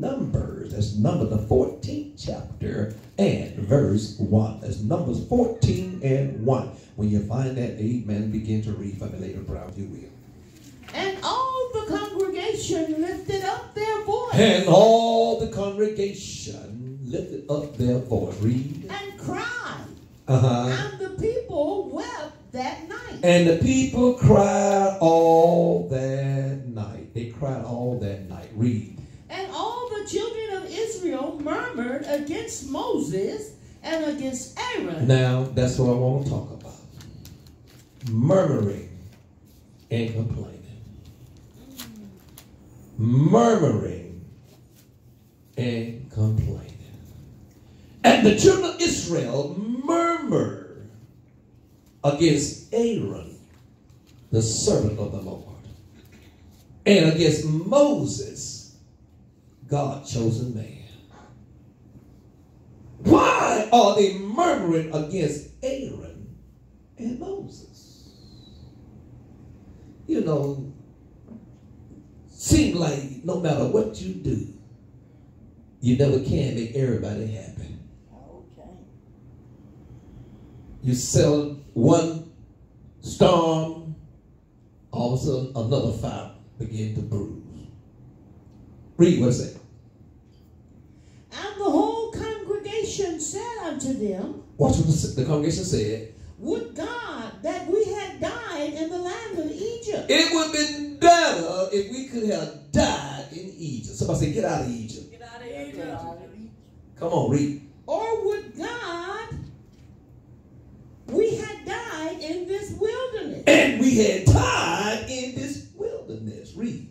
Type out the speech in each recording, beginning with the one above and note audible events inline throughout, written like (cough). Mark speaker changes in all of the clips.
Speaker 1: Numbers. That's number the 14th chapter and verse 1. That's Numbers 14 and 1. When you find that, amen, begin to read for me later, Brown, you will.
Speaker 2: And all the congregation lifted up their voice.
Speaker 1: And all the congregation lifted up their voice. Read.
Speaker 2: And cried.
Speaker 1: Uh-huh.
Speaker 2: And the people wept that night.
Speaker 1: And the people cried all that night. They cried all that night. Read.
Speaker 2: And all the children of Israel murmured against Moses and against Aaron.
Speaker 1: Now, that's what I want to talk about. Murmuring and complaining. Murmuring and complaining. And the children of Israel murmured against Aaron, the servant of the Lord, and against Moses, God's chosen man. Why are they murmuring against Aaron and Moses? You know, seems like no matter what you do, you never can make everybody happy.
Speaker 2: Okay.
Speaker 1: You sell one storm, all of a sudden another fire begin to bruise. Read what's it?
Speaker 2: And the whole congregation said unto them,
Speaker 1: Watch what the, the congregation said.
Speaker 2: Would God that we had died in the land of Egypt.
Speaker 1: It would have been better if we could have died in Egypt. Somebody say, get out of Egypt.
Speaker 2: Get out of Egypt.
Speaker 1: Come on, read.
Speaker 2: Or would God we had died in this wilderness?
Speaker 1: And we had died in this wilderness. Read.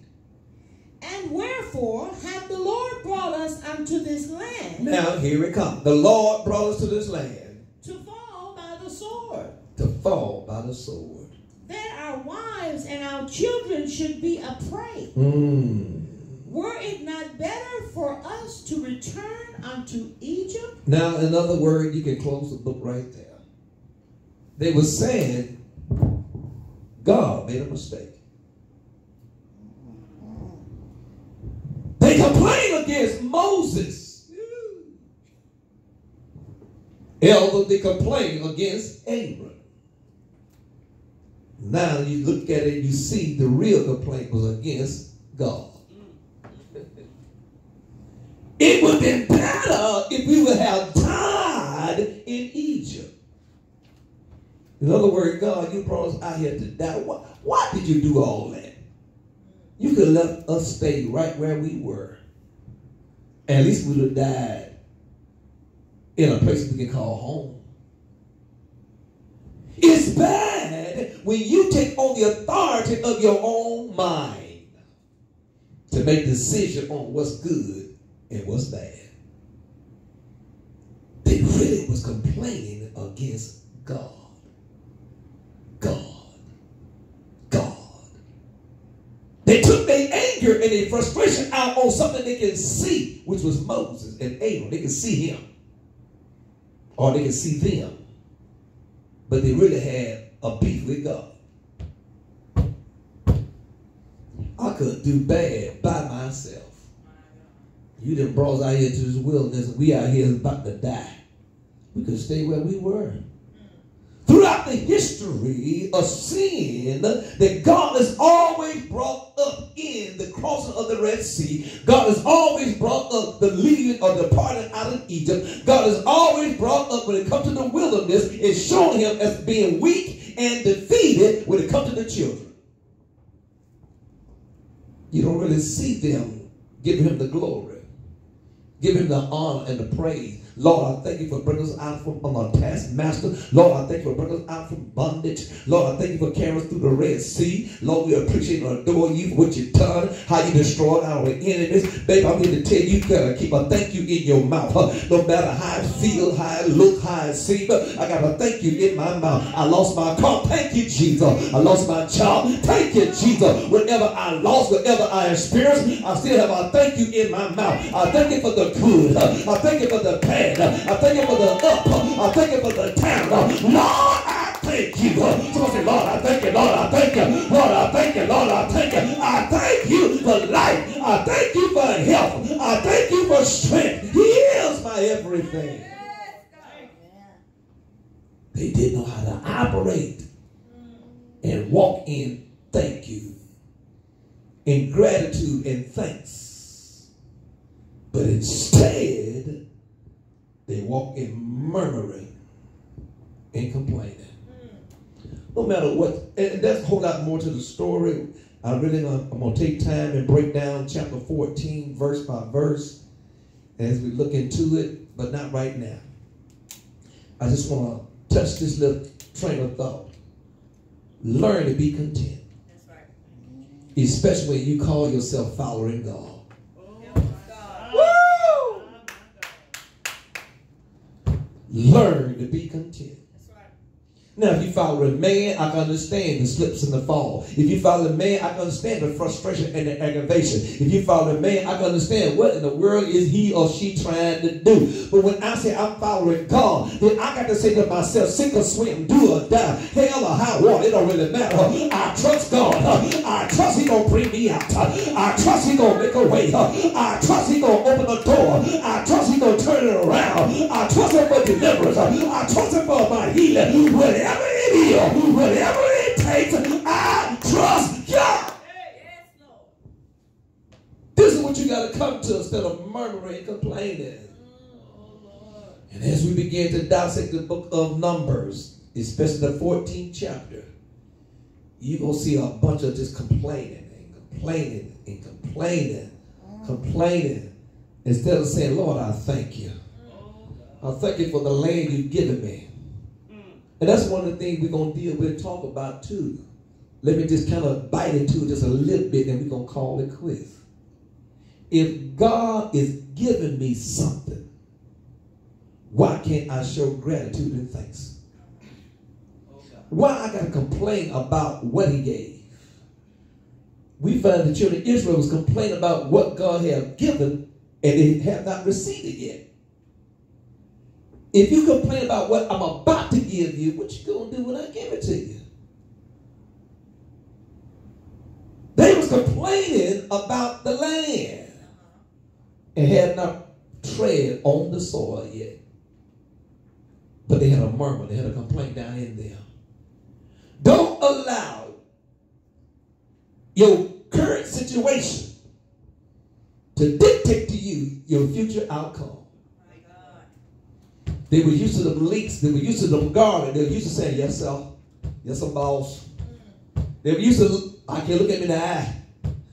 Speaker 2: And wherefore hath the Lord brought us unto this land
Speaker 1: Now here it comes. The Lord brought us to this land
Speaker 2: to fall by the sword,
Speaker 1: to fall by the sword.
Speaker 2: that our wives and our children should be a prey?
Speaker 1: Mm.
Speaker 2: Were it not better for us to return unto Egypt?
Speaker 1: Now, in other words, you can close the book right there. They were saying God made a mistake. They complained against Moses. Elder, they complained against Aaron. Now you look at it, you see the real complaint was against God. It would have been better if we would have died in Egypt. In other words, God, you brought us out here to die. Why, why did you do all that? You could have left us stay right where we were. At least we would have died in a place we can call home. It's bad when you take on the authority of your own mind to make decision on what's good and what's bad. They really was complaining against God. God. God. They took anger and their frustration out on something they can see, which was Moses and Aaron. They can see him. Or they can see them. But they really had a beef with God. I could do bad by myself. You done brought us out here to this wilderness. We out here about to die. We could stay where we were. Throughout the history of sin that God has always brought up in the crossing of the Red Sea, God has always brought up the leaving or departing out of Egypt. God has always brought up when it comes to the wilderness, and shown him as being weak and defeated when it comes to the children. You don't really see them giving him the glory, giving him the honor and the praise. Lord, I thank you for bringing us out from our taskmaster. Lord, I thank you for bringing us out from bondage. Lord, I thank you for carrying us through the Red Sea. Lord, we appreciate and adore you for what you've done, how you destroyed our enemies. Babe, I'm here to tell you, you gotta keep a thank you in your mouth. Huh? No matter how I feel, how I look, how I see, I got to thank you in my mouth. I lost my car. Thank you, Jesus. I lost my job. Thank you, Jesus. Whatever I lost, whatever I experienced, I still have a thank you in my mouth. I thank you for the good. I thank you for the bad. I thank you for the up. I thank you for the down. Lord, I thank you. Someone say, Lord, I thank you. Lord, I thank you. Lord, I thank you. Lord, I thank you. I thank you for life. I thank you for health. I thank you for strength. He is my everything. They didn't know how to operate and walk in thank you, in gratitude and thanks. But instead, they walk in murmuring and complaining. No matter what, and there's a whole lot more to the story. I really, I'm going to take time and break down chapter 14, verse by verse, as we look into it, but not right now. I just want to touch this little train of thought. Learn to be content. That's right. Especially when you call yourself following God. Learn to be content. Now, if you follow a man, I can understand the slips and the fall. If you follow a man, I can understand the frustration and the aggravation. If you follow a man, I can understand what in the world is he or she trying to do. But when I say I'm following God, then I got to say to myself, sink or swim, do or die, hell or high water, it don't really matter. I trust God. I trust he gonna bring me out. I trust he gonna make a way. I trust he gonna open the door. I trust he gonna turn it around. I trust him for deliverance. I trust him for my healing. Whatever whatever it is, whatever it takes, I trust God. This is what you got to come to instead of murmuring and complaining. And as we begin to dissect the book of Numbers, especially the 14th chapter, you're going to see a bunch of just complaining and complaining and complaining, complaining, instead of saying, Lord, I thank you. I thank you for the land you've given me. And that's one of the things we're going to deal with and talk about too. Let me just kind of bite into it just a little bit and we're going to call it quits. If God is giving me something, why can't I show gratitude and thanks? Why I got to complain about what he gave? We find the children of Israel was complaining about what God had given and they have not received it yet. If you complain about what I'm about to give you, what you gonna do when I give it to you? They was complaining about the land and had not tread on the soil yet. But they had a murmur, they had a complaint down in there. Don't allow your current situation to dictate to you your future outcome. They were used to the leaks. They were used to the guard. They were used to saying, yes, sir. Yes, sir, boss. They were used to, I can't look at me in the eye.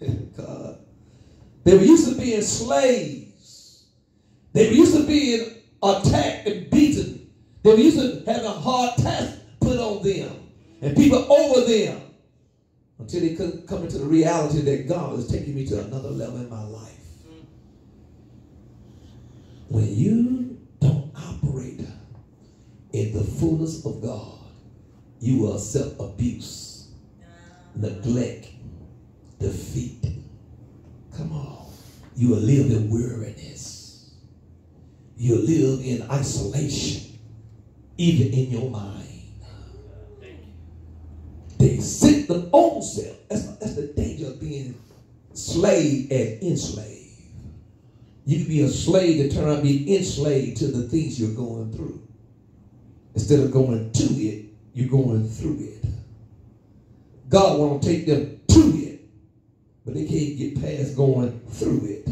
Speaker 1: (laughs) God. They were used to being slaves. They were used to being attacked and beaten. They were used to having a hard task put on them and people over them until they could come into the reality that God is taking me to another level in my life. When you in the fullness of God, you will accept abuse, neglect, defeat. Come on. You will live in weariness. You'll live in isolation, even in your mind. They sit them own self. That's, that's the danger of being slave and enslaved. You can be a slave and turn out to be enslaved to the things you're going through. Instead of going to it, you're going through it. God want to take them to it, but they can't get past going through it.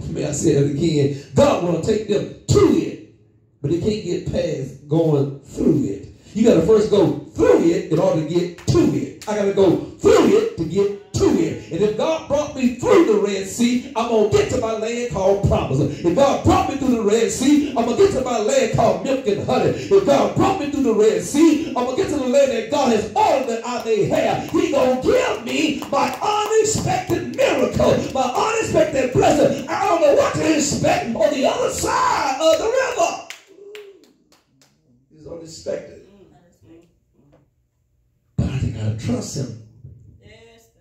Speaker 1: (laughs) May I say it again? God want to take them to it, but they can't get past going through it. You got to first go through it in order to get to it. I got to go through it to get to it. And if God brought me through the Red Sea, I'm going to get to my land called promise. If God brought me through the Red Sea, I'm going to get to my land called milk and honey. If God brought me through the Red Sea, I'm going to get to the land that God has ordered that I may have. He going to give me my unexpected miracle, my unexpected blessing. I don't know what to expect on the other side of the river. It's unexpected. But I think I trust him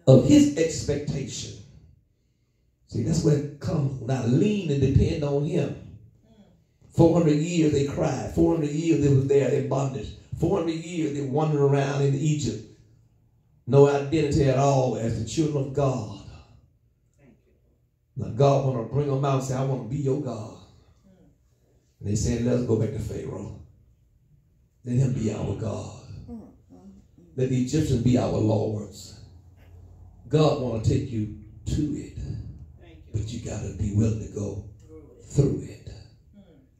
Speaker 1: of his expectation. See, that's where it comes when I lean and depend on him. 400 years they cried. 400 years they was there in bondage. 400 years they wandered around in Egypt. No identity at all as the children of God. Now God want to bring them out and say, I want to be your God. And they said, let's go back to Pharaoh. Let him be our God. Hmm, hmm, Let the Egyptians be our lords. God want to take you to it. But you got to be willing to go through it.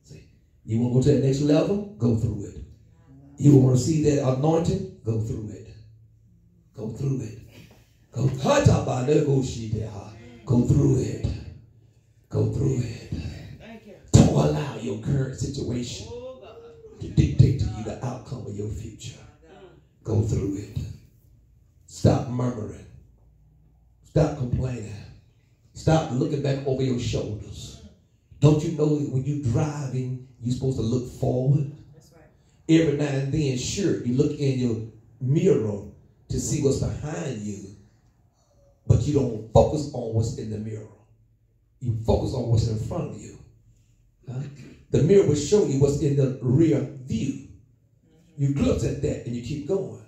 Speaker 1: See, you want to go to that next level? Go through it. You want to see that anointing? Go through it. Go through it. Go, go through it. Go through it. Don't allow your current situation to dictate to you the outcome of your future. Go through it. Stop murmuring. Stop complaining. Stop looking back over your shoulders. Don't you know that when you're driving, you're supposed to look forward? That's right. Every now and then, sure, you look in your mirror to see what's behind you, but you don't focus on what's in the mirror. You focus on what's in front of you. Huh? The mirror will show you what's in the rear view. You glimpse at that and you keep going.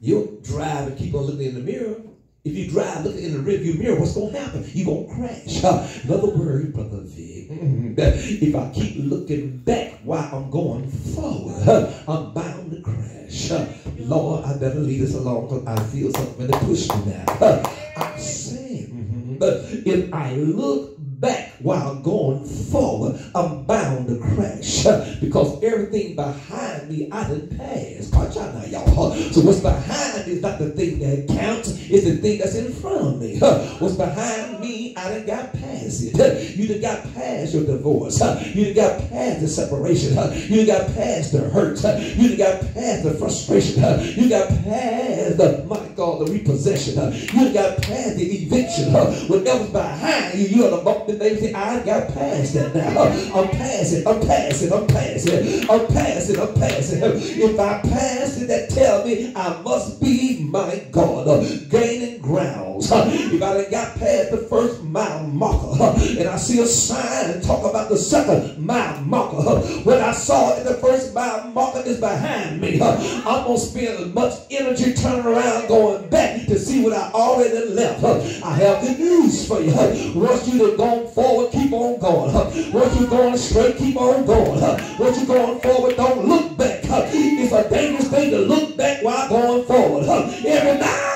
Speaker 1: You don't drive and keep on looking in the mirror. If you drive looking in the rearview mirror, what's going to happen? You're going to crash. (laughs) Uh, in other words, Brother Vic, (laughs) if I keep looking back while I'm going forward, (laughs) I'm bound to crash. Lord, I better leave this alone because I feel something to push me now. I'm saying, but if I look back while going forward, I'm bound to crash because everything behind me I didn't pass. Watch out now, y'all. So what's behind is not the thing that counts, it's the thing that's in front of me. What's behind I done got past it. You done got past your divorce. You done got past the separation. You done got past the hurt. You done got past the frustration. You got past the, my God, the repossession. You done got past the eviction. Whatever's behind you, you're the the baby I got past that now. I'm passing, I'm passing, I'm passing, I'm passing, I'm passing. If I pass it, that tell me I must be my God, gaining grounds. (laughs) If I got past the first mile marker (laughs) and I see a sign talk about the second mile marker, (laughs) what I saw in the first mile marker is behind me. I'm going to spend as much energy turning around going back to see what I already left. I have the news for you. Once you have gone forward, keep on going. Once you're going straight, keep on going. Once you're going forward, don't look back. It's a dangerous thing to look back while going forward. Every now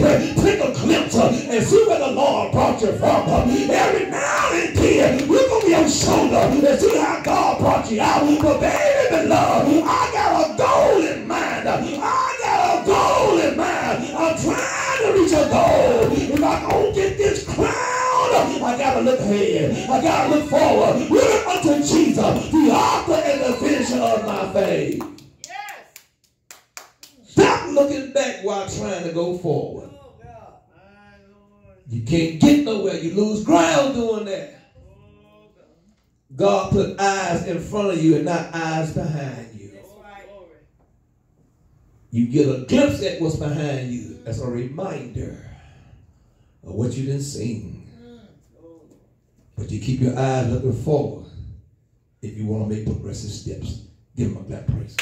Speaker 1: take a glimpse uh, and see where the Lord brought you from. Every now and then, look over your shoulder and see how God brought you out. But baby, love, I got a goal in mind. I got a goal in mind. I'm trying to reach a goal. If I don't get this crown, I gotta look ahead. I gotta look forward. Look unto Jesus, the author and the finisher of my faith. Yes. Stop looking back while trying to go forward. You can't get nowhere. You lose ground doing that. God put eyes in front of you and not eyes behind you. You get a glimpse at what's behind you as a reminder of what you didn't see. But you keep your eyes looking forward if you want to make progressive steps. Give him a clap praise.